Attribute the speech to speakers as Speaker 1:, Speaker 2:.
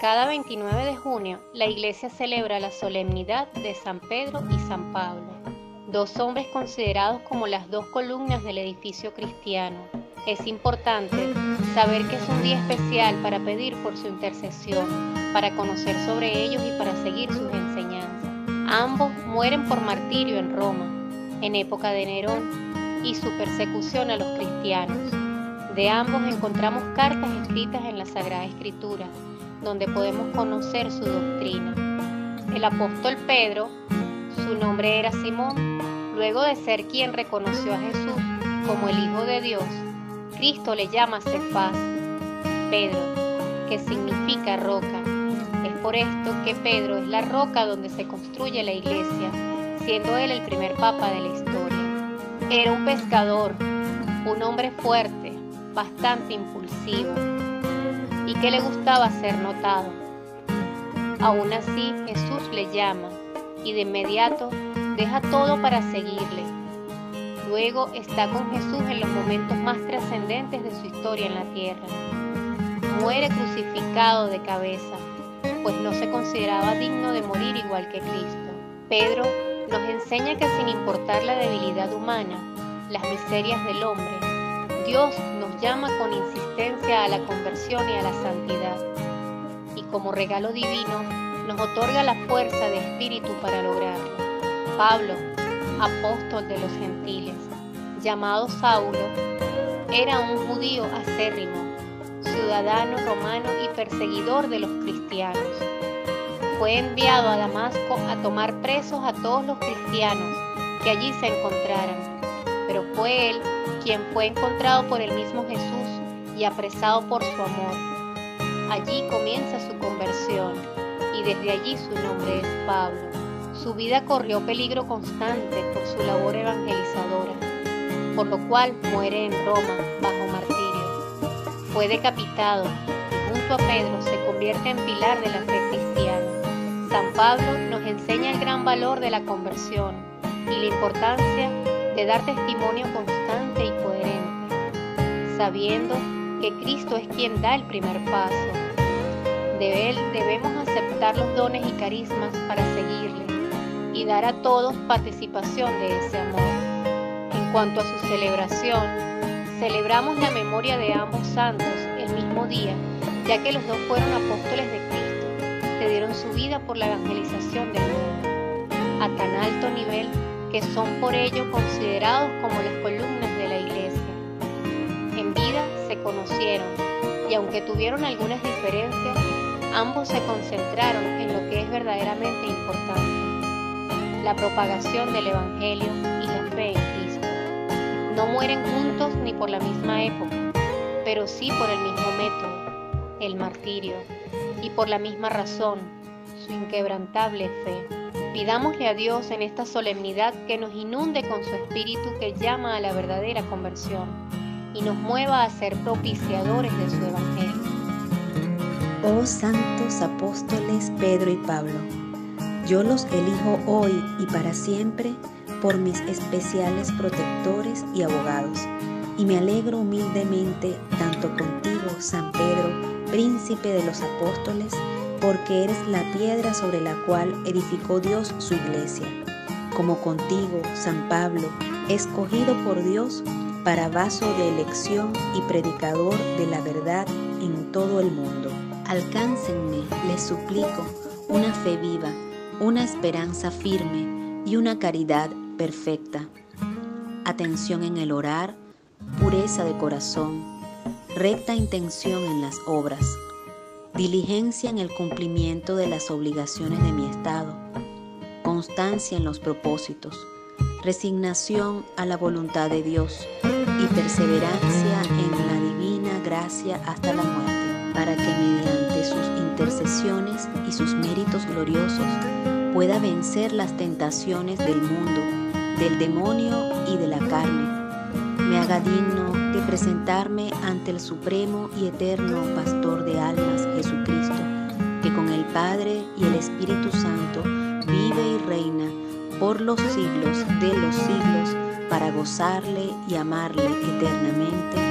Speaker 1: Cada 29 de junio, la iglesia celebra la solemnidad de San Pedro y San Pablo, dos hombres considerados como las dos columnas del edificio cristiano. Es importante saber que es un día especial para pedir por su intercesión, para conocer sobre ellos y para seguir sus enseñanzas. Ambos mueren por martirio en Roma, en época de Nerón, y su persecución a los cristianos. De ambos encontramos cartas escritas en la Sagrada Escritura donde podemos conocer su doctrina. El apóstol Pedro, su nombre era Simón, luego de ser quien reconoció a Jesús como el Hijo de Dios, Cristo le llama Cefás, Pedro, que significa roca. Es por esto que Pedro es la roca donde se construye la iglesia, siendo él el primer papa de la historia. Era un pescador, un hombre fuerte, bastante impulsivo, y que le gustaba ser notado. Aún así Jesús le llama y de inmediato deja todo para seguirle. Luego está con Jesús en los momentos más trascendentes de su historia en la tierra. Muere crucificado de cabeza, pues no se consideraba digno de morir igual que Cristo. Pedro nos enseña que sin importar la debilidad humana, las miserias del hombre, Dios nos llama con insistencia a la conversión y a la santidad, y como regalo divino nos otorga la fuerza de espíritu para lograrlo. Pablo, apóstol de los gentiles, llamado Saulo, era un judío acérrimo, ciudadano romano y perseguidor de los cristianos. Fue enviado a Damasco a tomar presos a todos los cristianos que allí se encontraran, pero fue él quien fue encontrado por el mismo Jesús y apresado por su amor. Allí comienza su conversión y desde allí su nombre es Pablo. Su vida corrió peligro constante por su labor evangelizadora, por lo cual muere en Roma bajo martirio. Fue decapitado y junto a Pedro se convierte en pilar de la fe cristiana. San Pablo nos enseña el gran valor de la conversión y la importancia de dar testimonio constante y coherente, sabiendo que Cristo es quien da el primer paso. De Él debemos aceptar los dones y carismas para seguirle y dar a todos participación de ese amor. En cuanto a su celebración, celebramos la memoria de ambos santos el mismo día, ya que los dos fueron apóstoles de Cristo, que dieron su vida por la evangelización del mundo. A tan alto nivel que son por ello considerados como las columnas de la iglesia. En vida se conocieron y aunque tuvieron algunas diferencias, ambos se concentraron en lo que es verdaderamente importante, la propagación del Evangelio y la fe en Cristo. No mueren juntos ni por la misma época, pero sí por el mismo método, el martirio, y por la misma razón, su inquebrantable fe. Pidámosle a Dios en esta solemnidad que nos inunde con su espíritu que llama a la verdadera conversión y nos mueva a ser propiciadores de su evangelio.
Speaker 2: Oh santos apóstoles Pedro y Pablo, yo los elijo hoy y para siempre por mis especiales protectores y abogados, y me alegro humildemente tanto contigo, San Pedro, príncipe de los apóstoles, porque eres la piedra sobre la cual edificó Dios su iglesia, como contigo, San Pablo, escogido por Dios para vaso de elección y predicador de la verdad en todo el mundo. Alcáncenme, les suplico, una fe viva, una esperanza firme y una caridad perfecta. Atención en el orar, pureza de corazón, recta intención en las obras diligencia en el cumplimiento de las obligaciones de mi Estado, constancia en los propósitos, resignación a la voluntad de Dios y perseverancia en la divina gracia hasta la muerte, para que mediante sus intercesiones y sus méritos gloriosos pueda vencer las tentaciones del mundo, del demonio y de la carne, me haga digno de presentarme ante el Supremo y Eterno Pastor de almas, Jesucristo, que con el Padre y el Espíritu Santo vive y reina por los siglos de los siglos para gozarle y amarle eternamente.